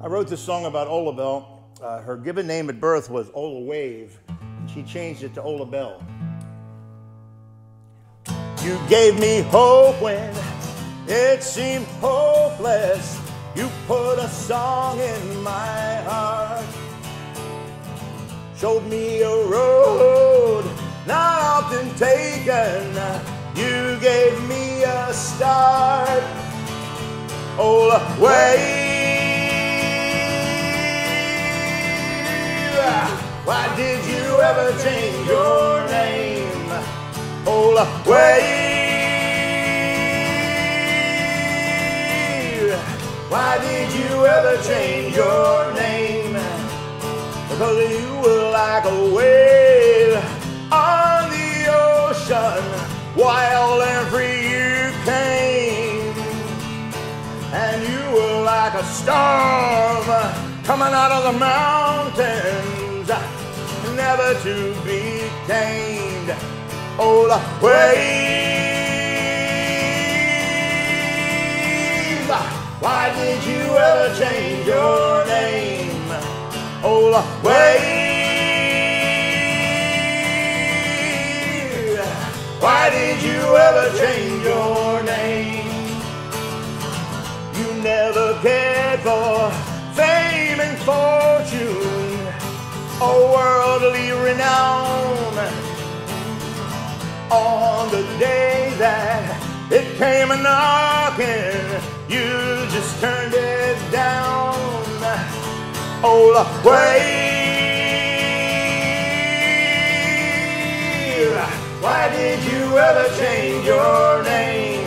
I wrote this song about Ola Belle. Uh, her given name at birth was Ola Wave, and she changed it to Ola Belle. You gave me hope when it seemed hopeless. You put a song in my heart, showed me a road not often taken. You gave me a start. Ola Wave. Why did you ever change your name? Ola Wave. Why did you ever change your name? Because you were like a wave on the ocean, wild free you came. And you were like a storm coming out of the mountains never to be tamed. Ola Wave. Why did you ever change your name? Ola Wave. Why did you ever change your name? You never cared for fame and fortune or worldly renown. On the day that it came a knocking, you just turned it down. Oh, Ola Wave. Why did you ever change your name?